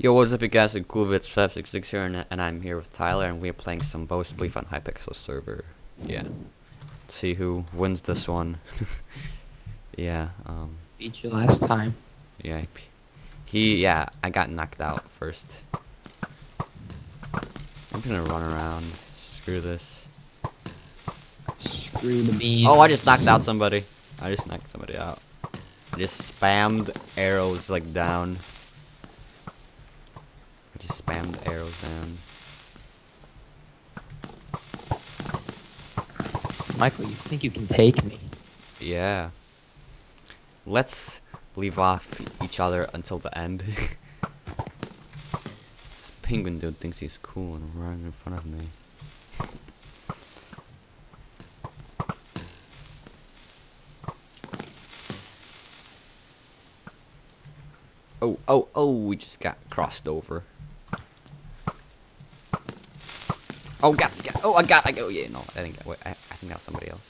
Yo, what's up you guys, it's Coolvids566 here, and, and I'm here with Tyler, and we're playing some Bow Spleef on Hypixel server. Yeah. Let's see who wins this one. yeah, um, Beat you last time. yeah. He, yeah, I got knocked out first. I'm gonna run around. Screw this. Screw the beans. Oh, I just knocked out somebody. I just knocked somebody out. I just spammed arrows, like, down. Just spammed arrows down. Michael, you think you can take me? Yeah. Let's leave off each other until the end. this penguin dude thinks he's cool and running in front of me. Oh, oh, oh, we just got crossed over. Oh, got, got, oh, I got, I got, oh, yeah, no, I think, wait, I, I think that was somebody else.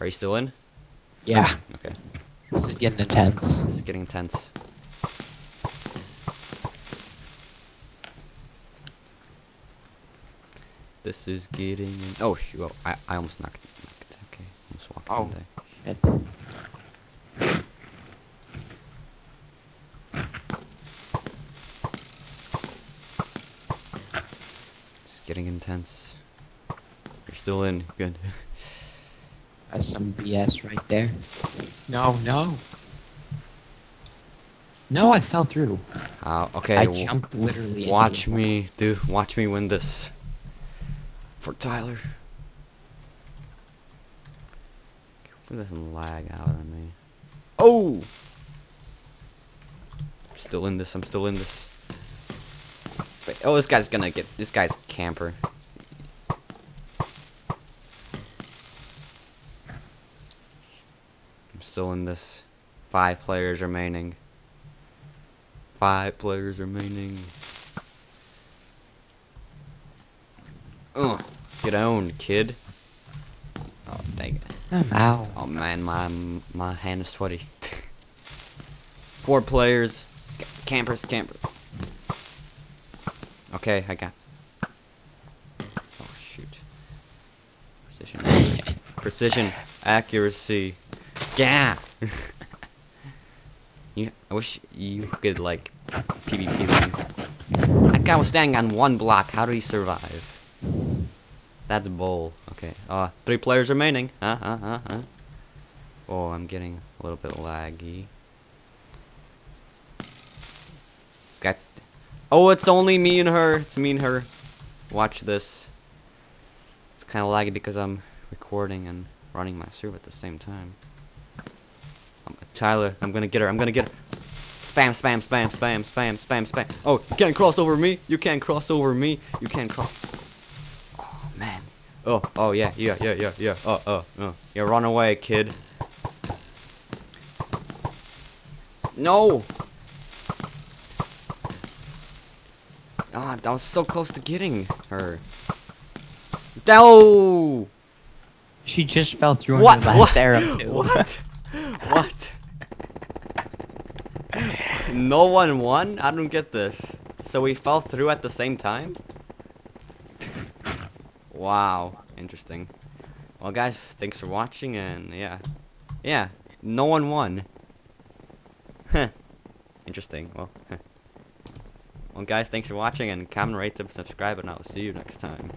Are you still in? Yeah. Okay. This is getting intense. This is getting intense. This is getting. Oh shoot! Oh, I I almost knocked. knocked okay, almost walked Oh. in there. Shit. Getting intense. You're still in. Good. That's some BS right there. No, no. No, I fell through. Uh, okay. I w- jumped literally. Watch me, dude. Watch me win this. For Tyler. Hopefully it doesn't lag out on me. Oh! Still in this. I'm still in this. Wait, oh, this guy's gonna get. This guy's camper. I'm still in this. Five players remaining. Five players remaining. Ugh. Get owned, kid. Oh, dang it. I'm out. Oh man, my my hand is sweaty. Four players. Campers, campers. Okay, I got. Oh shoot. Precision. accuracy. Precision, accuracy. Yeah. you, I wish you could like PvP. That guy was standing on one block. How did he survive? That's bull. Okay. Uh, three players remaining. Huh? Huh? Huh? Huh? Oh, I'm getting a little bit laggy. It's got. Oh, it's only me and her. It's me and her. Watch this. It's kind of laggy because I'm recording and running my server at the same time. Um, Tyler, I'm gonna get her. I'm gonna get her. Spam, spam, spam, spam, spam, spam, spam. Oh, you can't cross over me. You can't cross over me. You can't cross. Oh man. Oh, oh yeah, yeah, yeah, yeah, yeah. Oh, oh, oh. Yeah, run away, kid. No. Ah, that was so close to getting her. No. She just fell through What? on the last What? arrow too. What? what? no one won? I don't get this. So we fell through at the same time? wow. Interesting. Well guys, thanks for watching and yeah. Yeah, no one won. Huh. Interesting. Well, well guys, thanks for watching and comment, rate, subscribe and I'll see you next time.